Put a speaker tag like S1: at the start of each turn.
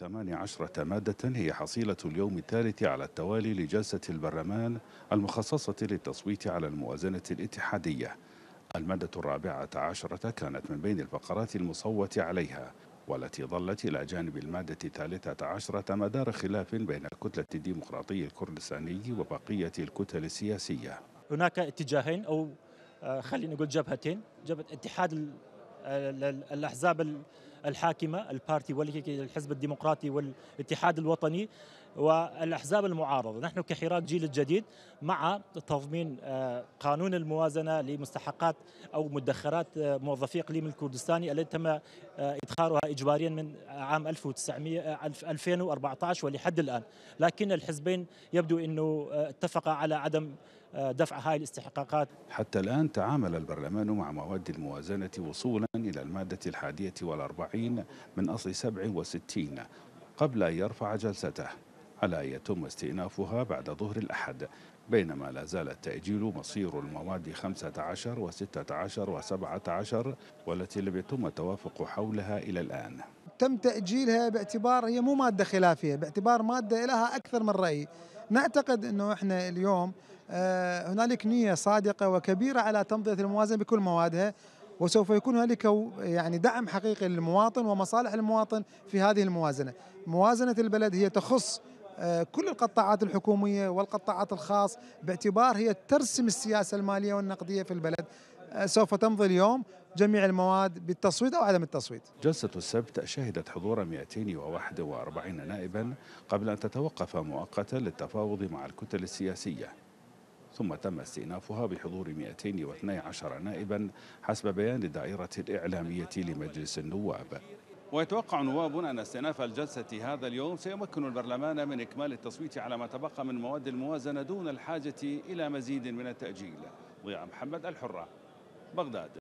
S1: 18 مادة هي حصيلة اليوم الثالث على التوالي لجلسة البرلمان المخصصة للتصويت على الموازنة الاتحادية. المادة الرابعة عشرة كانت من بين الفقرات المصوت عليها والتي ظلت إلى جانب المادة الثالثة عشرة مدار خلاف بين الكتلة الديمقراطية الكردستاني وبقية الكتل السياسية.
S2: هناك اتجاهين أو آه، خلينا نقول جبهتين جبهة اتحاد الأحزاب الحاكمة البارتي والحزب الديمقراطي والاتحاد الوطني. والأحزاب المعارضة، نحن كحراك جيل الجديد مع تضمين آه، قانون الموازنة لمستحقات أو مدخرات آه، موظفي إقليم الكردستاني التي تم آه، إدخارها اجباريا من عام 1900 2014 ولحد الآن، لكن الحزبين يبدو إنه اتفقا على عدم دفع هاي الاستحقاقات.
S1: حتى الآن تعامل البرلمان مع مواد الموازنة وصولا إلى المادة الحادية والأربعين من أصل 67 قبل أن يرفع جلسته. على أن يتم استئنافها بعد ظهر الأحد بينما لا زال التأجيل مصير المواد 15 و16 و17 والتي لم يتم التوافق حولها إلى الآن.
S3: تم تأجيلها باعتبار هي مو مادة خلافية باعتبار مادة لها أكثر من رأي. نعتقد أنه إحنا اليوم آه، هنالك نية صادقة وكبيرة على تمضية الموازنة بكل موادها وسوف يكون هنالك يعني دعم حقيقي للمواطن ومصالح المواطن في هذه الموازنة. موازنة البلد هي تخص كل القطاعات الحكومية والقطاعات الخاص باعتبار هي ترسم السياسة المالية والنقدية في البلد. آه، سوف تمضي اليوم جميع المواد بالتصويت أو عدم التصويت.
S1: جلسة السبت شهدت حضور 241 نائبا قبل أن تتوقف مؤقتا للتفاوض مع الكتل السياسية. ثم تم استئنافها بحضور 212 نائبا حسب بيان الدائرة الإعلامية لمجلس النواب. ويتوقع نواب أن استئناف الجلسة هذا اليوم سيمكن البرلمان من إكمال التصويت على ما تبقى من مواد الموازنة دون الحاجة إلى مزيد من التأجيل. ضياء محمد الحرة بغداد.